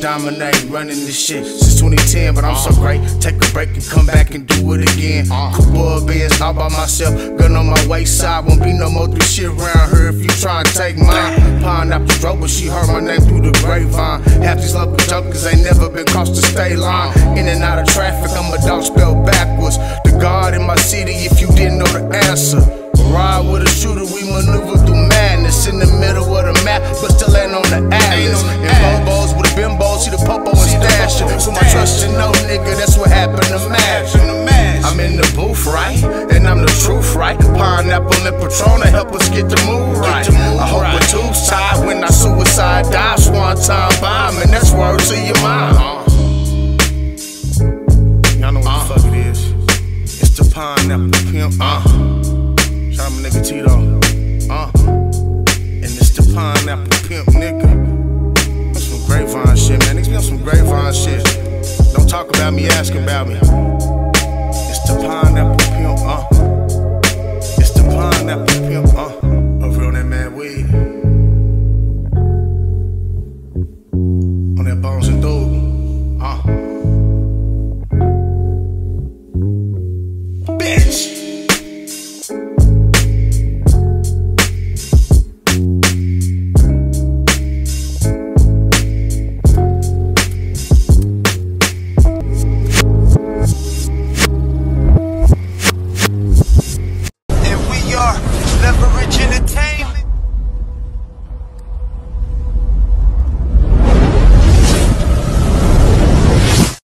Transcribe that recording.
dominate, running this shit since 2010. But I'm so great, take a break and come back and do it again. Cooper Benz all by myself, gun on my waist side. Won't be no more through shit around here if you try and take mine. Pineapple Stro, but she heard my name through the grapevine. Half these local junkers ain't never been crossed the state line. In and out of traffic, I'm a dog spelled backwards. The guard in my city, if you didn't know the answer. Ride with a shooter, we maneuver through madness in the middle of the map, but still ain't on the atlas. And bobos happened to I'm in the booth, right? And I'm the truth, right? Pineapple and Patron to help us get the move right. I hope a tube's tied when I suicide die. Swan time bomb, and that's word to your mom. Y'all know what the fuck it is. It's the pineapple pimp, uh. Shout out my nigga Tito, uh. And it's the pineapple pimp, nigga. About me, ask about me. It's the pineapple pimp, uh. It's the pineapple pimp, uh. Over on that mad weed. On that bones and dope, uh.